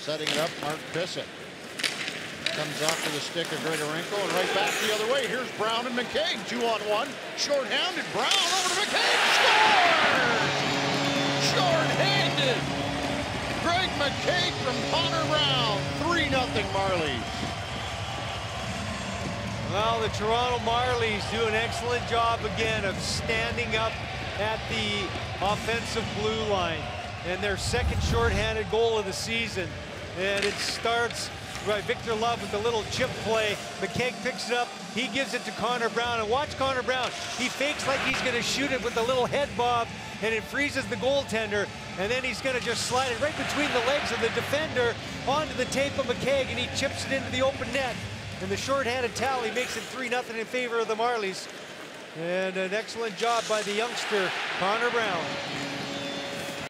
Setting it up, Mark Pysyk. Comes off to the stick of Grigorenko and right back the other way. Here's Brown and McKegg, two on one. Short-handed, Brown over to McKegg, scores! Short-handed! Greg McKegg from Connor Brown, 3-0 Marlies. Well, the Toronto Marlies do an excellent job again of standing up at the offensive blue line. And their second shorthanded goal of the season. And it starts by Viktor Loov with a little chip play. McKegg picks it up. He gives it to Connor Brown. And watch Connor Brown. He fakes like he's going to shoot it with a little head bob. And it freezes the goaltender. And then he's going to just slide it right between the legs of the defender onto the tape of McKegg. And he chips it into the open net. And the shorthanded tally makes it 3-0 in favor of the Marlies. And an excellent job by the youngster, Connor Brown.